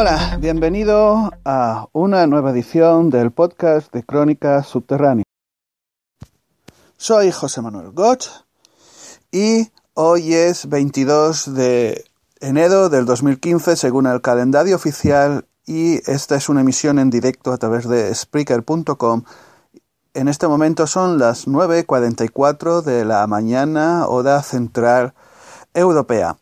Hola, bienvenido a una nueva edición del podcast de Crónicas Subterráneas. Soy José Manuel Gott y hoy es 22 de enero del 2015 según el calendario oficial y esta es una emisión en directo a través de Spreaker.com. En este momento son las 9.44 de la mañana, hora central europea.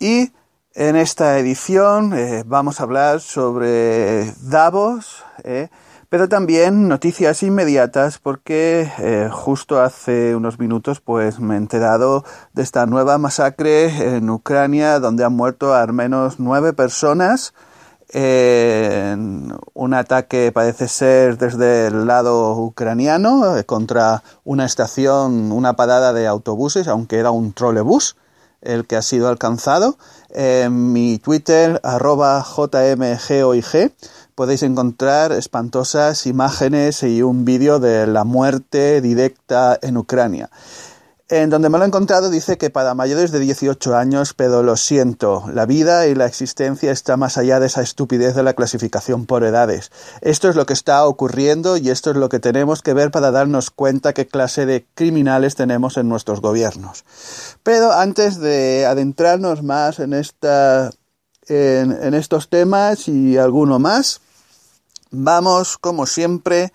Y en esta edición eh, vamos a hablar sobre Davos, eh, pero también noticias inmediatas porque eh, justo hace unos minutos pues me he enterado de esta nueva masacre en Ucrania donde han muerto al menos nueve personas. En un ataque parece ser desde el lado ucraniano contra una estación, una parada de autobuses, aunque era un trolebús el que ha sido alcanzado. En mi Twitter, arroba jmgoig, podéis encontrar espantosas imágenes y un vídeo de la muerte directa en Ucrania. En donde me lo he encontrado dice que para mayores de 18 años, pero lo siento, la vida y la existencia está más allá de esa estupidez de la clasificación por edades. Esto es lo que está ocurriendo y esto es lo que tenemos que ver para darnos cuenta qué clase de criminales tenemos en nuestros gobiernos. Pero antes de adentrarnos más en, esta, en, en estos temas y alguno más, vamos como siempre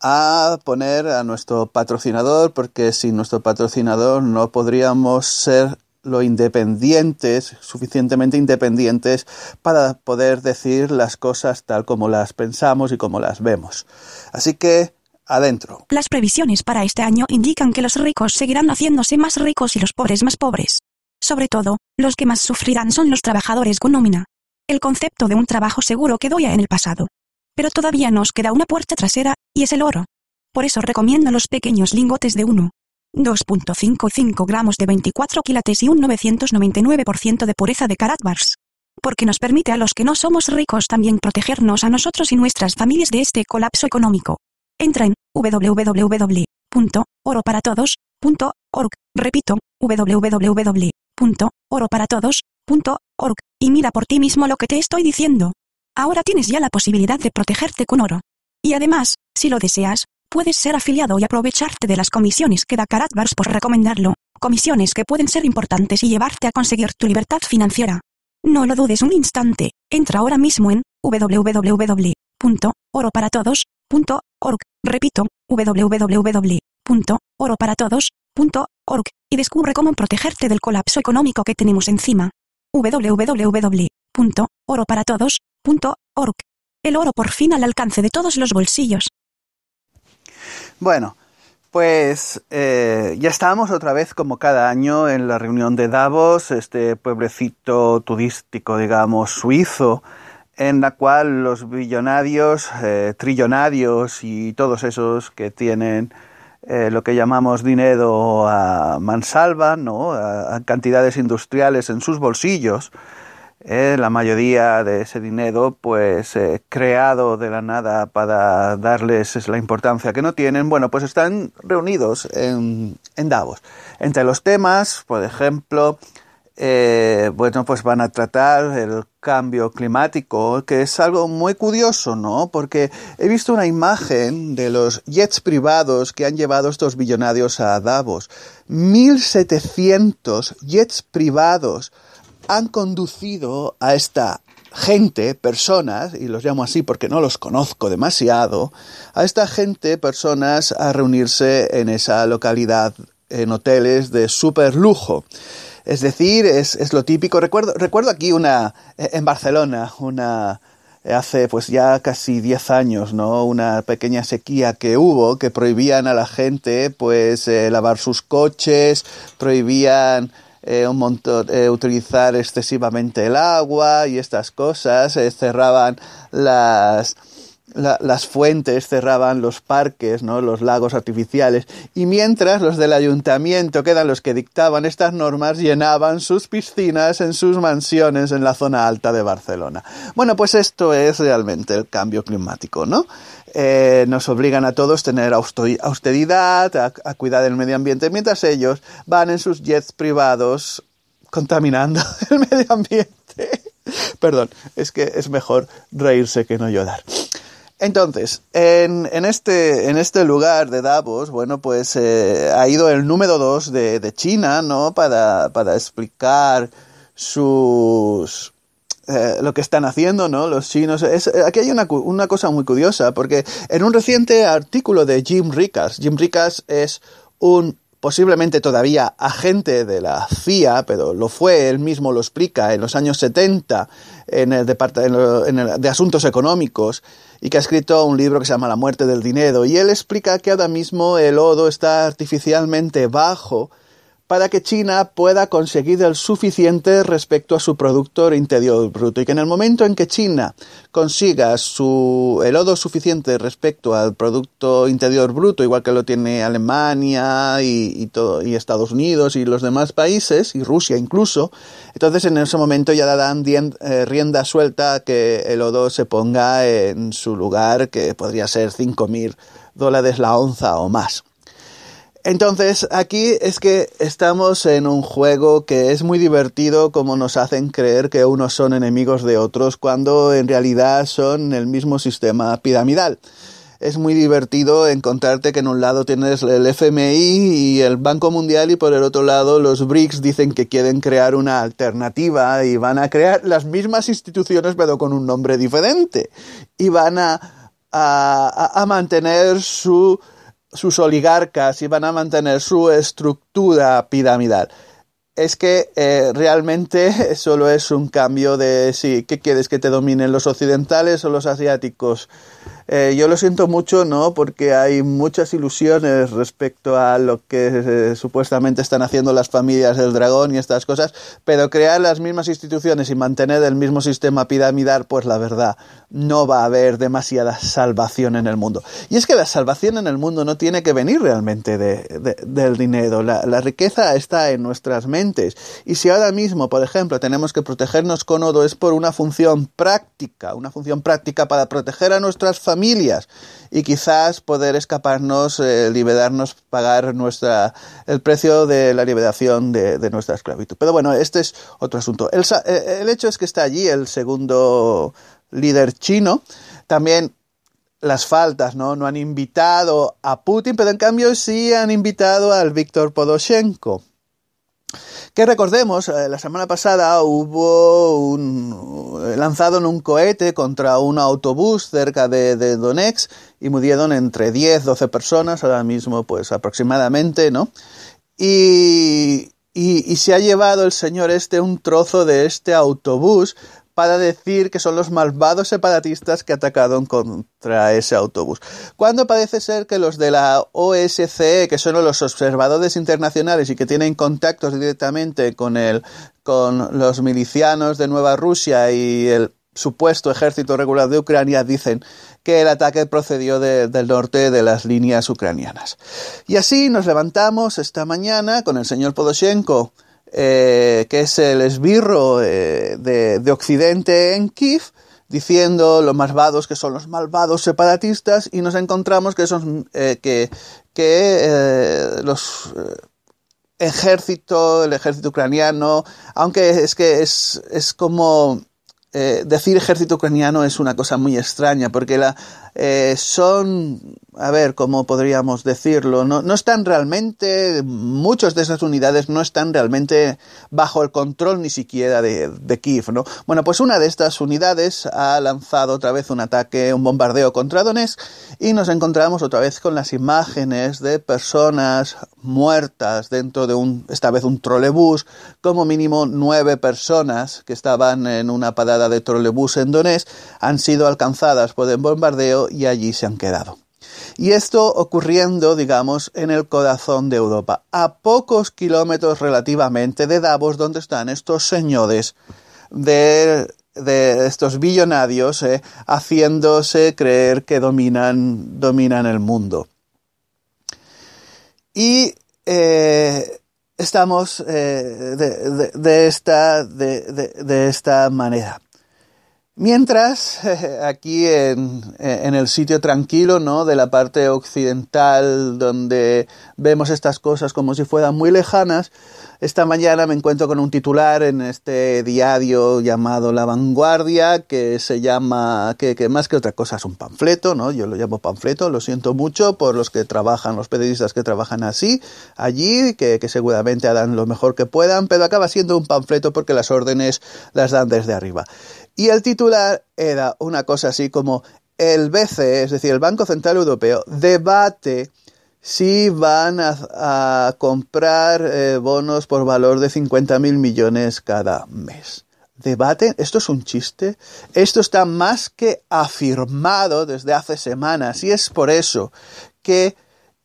a poner a nuestro patrocinador, porque sin nuestro patrocinador no podríamos ser lo independientes, suficientemente independientes para poder decir las cosas tal como las pensamos y como las vemos. Así que, adentro. Las previsiones para este año indican que los ricos seguirán haciéndose más ricos y los pobres más pobres. Sobre todo, los que más sufrirán son los trabajadores con nómina. El concepto de un trabajo seguro quedó ya en el pasado. Pero todavía nos queda una puerta trasera, y es el oro. Por eso recomiendo los pequeños lingotes de 1. 2.55 gramos de 24 quilates y un 999% de pureza de Karatbars. Porque nos permite a los que no somos ricos también protegernos a nosotros y nuestras familias de este colapso económico. Entra en www.oroparatodos.org, repito, www.oroparatodos.org, y mira por ti mismo lo que te estoy diciendo. Ahora tienes ya la posibilidad de protegerte con oro. Y además, si lo deseas, puedes ser afiliado y aprovecharte de las comisiones que da Karatbars por recomendarlo, comisiones que pueden ser importantes y llevarte a conseguir tu libertad financiera. No lo dudes un instante, entra ahora mismo en www.oroparatodos.org, repito, www.oroparatodos.org, y descubre cómo protegerte del colapso económico que tenemos encima. www.oroparatodos.org el oro por fin al alcance de todos los bolsillos. Bueno, pues eh, ya estamos otra vez como cada año en la reunión de Davos, este pueblecito turístico, digamos, suizo, en la cual los billonarios, eh, trillonarios y todos esos que tienen eh, lo que llamamos dinero a mansalva, ¿no? a cantidades industriales en sus bolsillos, eh, la mayoría de ese dinero, pues eh, creado de la nada para darles la importancia que no tienen, bueno, pues están reunidos en, Davos. Entre los temas, por ejemplo, eh, bueno, pues van a tratar el cambio climático, que es algo muy curioso, ¿no? Porque he visto una imagen de los jets privados que han llevado estos billonarios a Davos. 1.700 jets privados han conducido a esta gente, personas, y los llamo así porque no los conozco demasiado, a esta gente, personas, a reunirse en esa localidad en hoteles de super lujo. Es decir, es, lo típico. Recuerdo, recuerdo aquí una, en Barcelona, una, hace pues ya casi 10 años, ¿no? Una pequeña sequía que hubo que prohibían a la gente pues eh, lavar sus coches, prohibían eh, un montón, eh, utilizar excesivamente el agua y estas cosas, eh, cerraban las, las fuentes, cerraban los parques, ¿no? los lagos artificiales, y mientras los del ayuntamiento, que eran los que dictaban estas normas, llenaban sus piscinas en sus mansiones en la zona alta de Barcelona. Bueno, pues esto es realmente el cambio climático, ¿no? Eh, nos obligan a todos a tener austeridad, a, cuidar del medio ambiente, mientras ellos van en sus jets privados contaminando el medio ambiente. Perdón, es que es mejor reírse que no llorar. Entonces, en, este, este lugar de Davos, bueno, pues eh, ha ido el número dos de, de China, ¿no? Para, para explicar sus, eh, lo que están haciendo, ¿no? Los chinos. Es, aquí hay una, una, cosa muy curiosa, porque en un reciente artículo de Jim Ricas, Jim Ricas es un posiblemente todavía agente de la CIA, pero lo fue, él mismo lo explica, en los años 70 en el, departamento de Asuntos Económicos y que ha escrito un libro que se llama La muerte del dinero. Y él explica que ahora mismo el odo está artificialmente bajo para que China pueda conseguir el suficiente respecto a su Producto Interior Bruto y que en el momento en que China consiga su el odo suficiente respecto al Producto Interior Bruto, igual que lo tiene Alemania y, Estados Unidos y los demás países, y Rusia incluso, entonces en ese momento ya darán eh, rienda suelta que el odo se ponga en su lugar, que podría ser 5.000 dólares la onza o más. Entonces, aquí es que estamos en un juego que es muy divertido como nos hacen creer que unos son enemigos de otros cuando en realidad son el mismo sistema piramidal. Es muy divertido encontrarte que en un lado tienes el FMI y el Banco Mundial y por el otro lado los BRICS dicen que quieren crear una alternativa y van a crear las mismas instituciones pero con un nombre diferente y van a, a, mantener su sus oligarcas iban a mantener su estructura piramidal. Es que eh, realmente solo es un cambio de si, ¿qué quieres que te dominen los occidentales o los asiáticos? Eh, yo lo siento mucho, ¿no? Porque hay muchas ilusiones respecto a lo que eh, supuestamente están haciendo las familias del dragón y estas cosas, pero crear las mismas instituciones y mantener el mismo sistema piramidal, pues la verdad, no va a haber demasiada salvación en el mundo. Y es que la salvación en el mundo no tiene que venir realmente de, de, del dinero. La, la riqueza está en nuestras mentes. Y si ahora mismo, por ejemplo, tenemos que protegernos con oro, es por una función práctica, una función práctica para proteger a nuestras familias y quizás poder escaparnos, eh, liberarnos, pagar nuestra, el precio de la liberación de, de, nuestra esclavitud. Pero bueno, este es otro asunto. El, eh, el hecho es que está allí el segundo líder chino. También las faltas, ¿no? No han invitado a Putin, pero en cambio sí han invitado al Víctor Podoshenko. Que recordemos, eh, la semana pasada hubo un eh, lanzado un cohete contra un autobús cerca de, de Donetsk y murieron entre 10, 12 personas, ahora mismo pues aproximadamente, ¿no? Y, y, y, se ha llevado el señor este un trozo de este autobús para decir que son los malvados separatistas que atacaron contra ese autobús. Cuando parece ser que los de la OSCE, que son los observadores internacionales y que tienen contactos directamente con, el, con los milicianos de Nueva Rusia y el supuesto ejército regular de Ucrania, dicen que el ataque procedió de, del norte de las líneas ucranianas. Y así nos levantamos esta mañana con el señor Podoshenko eh, que es el esbirro eh, de, de, Occidente en Kiev, diciendo los malvados que son los malvados separatistas y nos encontramos que son eh, que, que eh, los ejército, el ejército ucraniano, aunque es que es, es como decir ejército ucraniano es una cosa muy extraña porque la, son a ver, ¿cómo podríamos decirlo? No, no, están realmente, muchas de esas unidades no están realmente bajo el control ni siquiera de, de Kiev, ¿no? Bueno, pues una de estas unidades ha lanzado otra vez un ataque, un bombardeo contra Donetsk y nos encontramos otra vez con las imágenes de personas muertas dentro de un, esta vez un trolebús, como mínimo nueve personas que estaban en una parada de trolebús en Donetsk han sido alcanzadas por el bombardeo y allí se han quedado. Y esto ocurriendo, digamos, en el corazón de Europa, a pocos kilómetros relativamente de Davos, donde están estos señores de, de estos billonarios eh, haciéndose creer que dominan, dominan el mundo. Y eh, estamos eh, de, de, de, esta, de, esta manera. Mientras, aquí en, el sitio tranquilo, ¿no? De la parte occidental, donde vemos estas cosas como si fueran muy lejanas, esta mañana me encuentro con un titular en este diario llamado La Vanguardia, que se llama, que, más que otra cosa es un panfleto, ¿no? Yo lo llamo panfleto, lo siento mucho por los que trabajan, los periodistas que trabajan así, allí, que, que seguramente harán lo mejor que puedan, pero acaba siendo un panfleto porque las órdenes las dan desde arriba. Y el titular era una cosa así como el BCE, es decir, el Banco Central Europeo, debate si van a, comprar eh, bonos por valor de 50 mil millones cada mes. Debaten, esto es un chiste, esto está más que afirmado desde hace semanas y es por eso que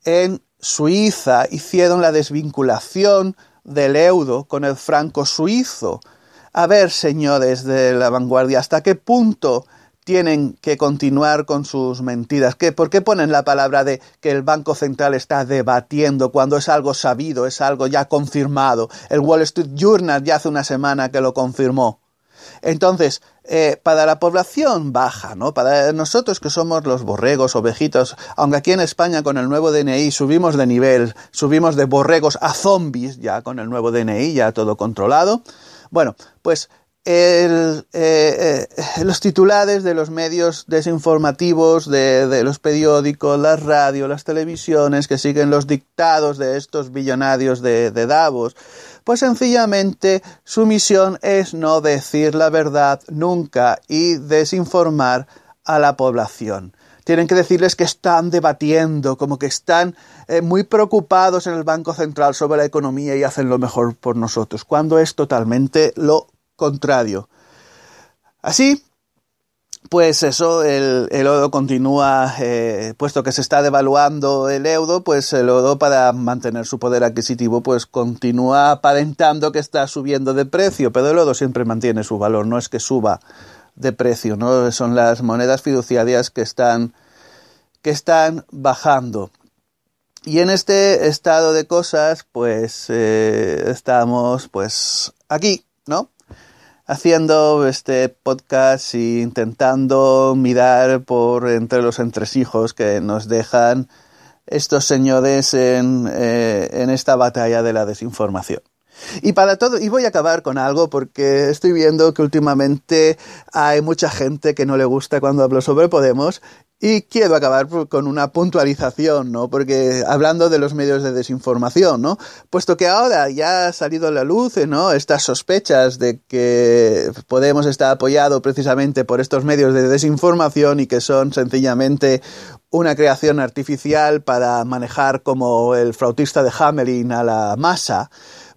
en Suiza hicieron la desvinculación del euro con el franco suizo. A ver, señores de la vanguardia, ¿hasta qué punto tienen que continuar con sus mentiras. ¿Qué, ¿Por qué ponen la palabra de que el Banco Central está debatiendo cuando es algo sabido, es algo ya confirmado? El Wall Street Journal ya hace una semana que lo confirmó. Entonces, eh, para la población baja, ¿no? Para nosotros que somos los borregos, ovejitos, aunque aquí en España con el nuevo DNI subimos de nivel, subimos de borregos a zombies ya con el nuevo DNI, ya todo controlado. Bueno, pues eh, eh, los titulares de los medios desinformativos, de, los periódicos, la radio, las televisiones que siguen los dictados de estos billonarios de, de Davos, pues sencillamente su misión es no decir la verdad nunca y desinformar a la población tienen que decirles que están debatiendo, como que están eh, muy preocupados en el Banco Central sobre la economía y hacen lo mejor por nosotros, cuando es totalmente lo contrario. Así, pues eso, el, el continúa, eh, puesto que se está devaluando el euro, pues el oro para mantener su poder adquisitivo, pues continúa aparentando que está subiendo de precio, pero el oro siempre mantiene su valor, no es que suba de precio, ¿no? Son las monedas fiduciarias que están, que están bajando. Y en este estado de cosas, pues eh, estamos pues aquí, ¿no? haciendo este podcast e intentando mirar por entre los entresijos que nos dejan estos señores en, eh, en esta batalla de la desinformación. Y para todo, y voy a acabar con algo porque estoy viendo que últimamente hay mucha gente que no le gusta cuando hablo sobre Podemos y quiero acabar con una puntualización, ¿no? Porque hablando de los medios de desinformación, ¿no? Puesto que ahora ya ha salido a la luz, ¿no? Estas sospechas de que Podemos está apoyado precisamente por estos medios de desinformación y que son sencillamente una creación artificial para manejar como el flautista de Hamelin a la masa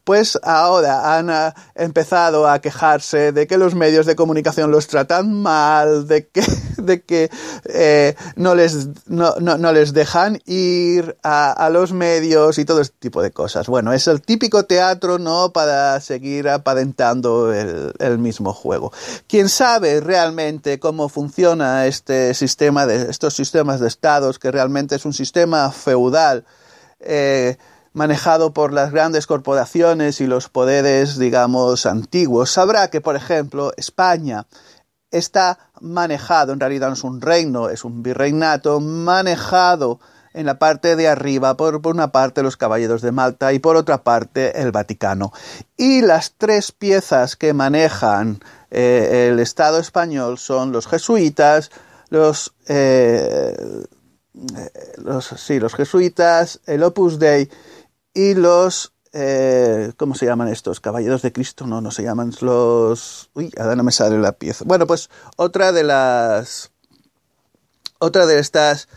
pues ahora han empezado a quejarse de que los medios de comunicación los tratan mal, de que, de que eh, no, les, no, no, no, les dejan ir a, los medios y todo este tipo de cosas. Bueno, es el típico teatro, ¿no? Para seguir aparentando el, mismo juego. Quien sabe realmente cómo funciona este sistema de, estos sistemas de estados, que realmente es un sistema feudal, eh, manejado por las grandes corporaciones y los poderes, digamos, antiguos, sabrá que, por ejemplo, España está manejado, en realidad no es un reino, es un virreinato, manejado en la parte de arriba, por, por, una parte los caballeros de Malta y por otra parte el Vaticano. Y las tres piezas que manejan eh, el Estado español son los jesuitas, los, eh, los, sí, los jesuitas, el Opus Dei y los eh, ¿cómo se llaman estos? Caballeros de Cristo, no, no se llaman los... Uy, ahora no me sale la pieza. Bueno, pues otra de las... Otra de estas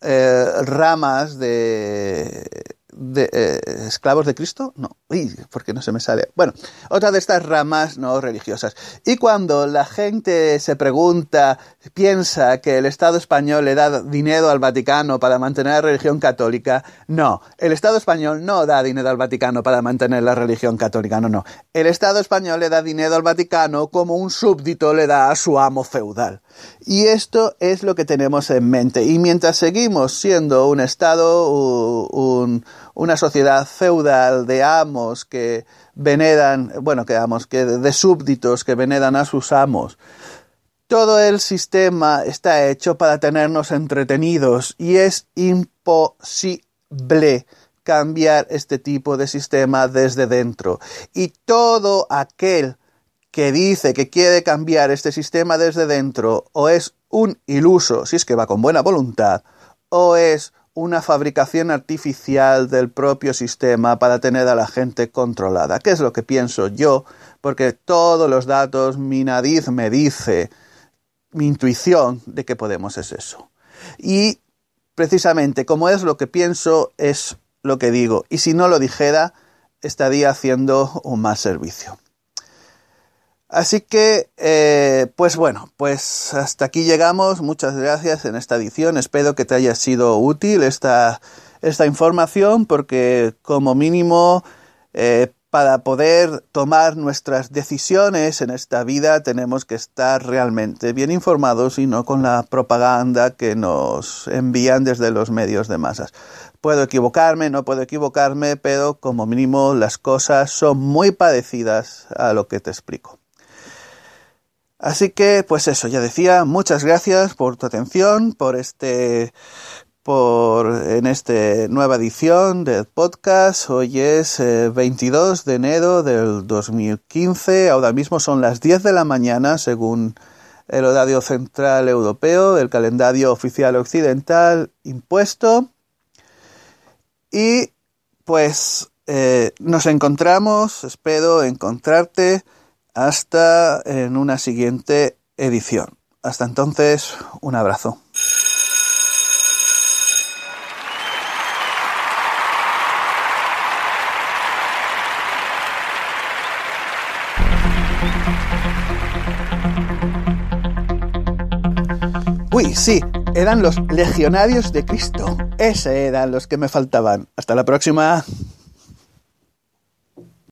eh, ramas de, de eh, esclavos de Cristo, no, uy, porque no se me sale. Bueno, otra de estas ramas no religiosas. Y cuando la gente se pregunta, piensa que el Estado español le da dinero al Vaticano para mantener la religión católica, no, el Estado español no da dinero al Vaticano para mantener la religión católica, no, no. El Estado español le da dinero al Vaticano como un súbdito le da a su amo feudal. Y esto es lo que tenemos en mente. Y mientras seguimos siendo un Estado, un, una sociedad feudal de amos que veneran, bueno, que amos, que de súbditos que veneran a sus amos, todo el sistema está hecho para tenernos entretenidos y es imposible cambiar este tipo de sistema desde dentro. Y todo aquel que dice que quiere cambiar este sistema desde dentro o es un iluso, si es que va con buena voluntad, o es una fabricación artificial del propio sistema para tener a la gente controlada. ¿Qué es lo que pienso yo? Porque todos los datos, mi nariz me dice, mi intuición de que podemos es eso. Y precisamente como es lo que pienso, es lo que digo. Y si no lo dijera, estaría haciendo un mal servicio. Así que, eh, pues bueno, pues hasta aquí llegamos. Muchas gracias en esta edición. Espero que te haya sido útil esta, esta información porque como mínimo eh, para poder tomar nuestras decisiones en esta vida tenemos que estar realmente bien informados y no con la propaganda que nos envían desde los medios de masas. Puedo equivocarme, no puedo equivocarme, pero como mínimo las cosas son muy parecidas a lo que te explico. Así que, pues eso, ya decía, muchas gracias por tu atención, por este, por, en esta nueva edición del podcast. Hoy es 22 eh, de enero del 2015. Ahora mismo son las 10 de la mañana, según el horario central europeo, el calendario oficial occidental impuesto. Y, pues, eh, nos encontramos, espero encontrarte hasta en una siguiente edición. Hasta entonces, un abrazo. Uy, sí, eran los legionarios de Cristo. Ese eran los que me faltaban. Hasta la próxima.